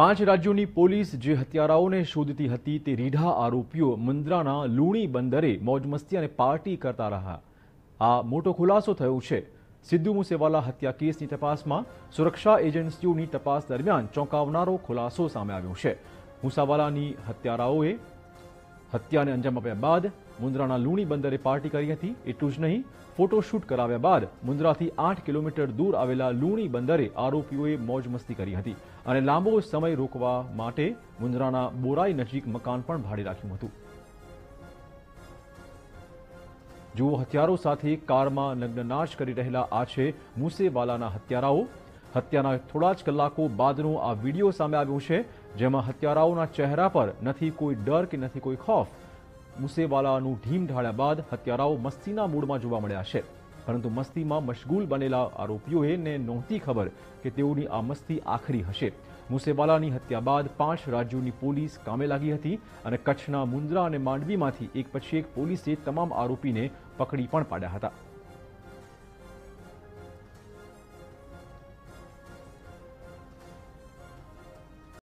પાંચ રાજ્યોની પોલીસ જે હત્યારાઓને શોધતી હતી તે રીઢા આરોપીઓ મુન્દ્રાના લુણી બંદરે મોજમસ્તી અને પાર્ટી કરતા રહ્યા. આ મોટો ખુલાસો થયો છે. સિદ્ધુ મુસેવાલા હત્યા કેસની તપાસમાં સુરક્ષા એજન્સીઓની તપાસ દરમિયાન ચોંકાવનારો ખુલાસો સામે આવ્યો છે. મુસાવાલાની હત્યારાઓએ હત્યાને અંજામ આપ્યા બાદ મુન્દ્રાના લુણી બંદરે પાર્ટી કરી હતી. એટલું જ નહીં, ફોટોશૂટ કરાવ્યા બાદ મુન્દ્રાથી આઠ કિલોમીટર દૂર આવેલા લુણી બંદરે આરોપીઓએ મોજ મસ્તી કરી હતી અને લાંબો સમય રોકવા માટે મુન્દ્રાના બોરાઈ નજીક મકાન પણ ભાડે રાખ્યું હતું. જુઓ, હથિયારો સાથે કારમાં નગ્નનાશ કરી રહેલા આ છે મુસેવાલાના હત્યારાઓ. હત્યાના થોડા જ કલાકો બાદનો આ વીડિયો સામે આવ્યો છે. જેમાં હત્યારાઓના ચહેરા પર નથી કોઈ ડર કે નથી કોઈ ખોફ. મુસેવાલાનું ઢીમ ઢાળ્યા બાદ હત્યારાઓ મસ્તીના મૂડમાં જોવા મળ્યા છે. પરંતુ મસ્તીમાં મશગુલ બનેલા આરોપીઓને નહોતી ખબર કે તેઓની આ મસ્તી આખરી હશે. મુસેવાલાની હત્યા બાદ પાંચ રાજ્યોની પોલીસ કામે લાગી હતી અને કચ્છના મુન્દ્રા અને માંડવીમાંથી એક પછી એક પોલીસે તમામ આરોપીને પકડી પણ પાડ્યા હતા.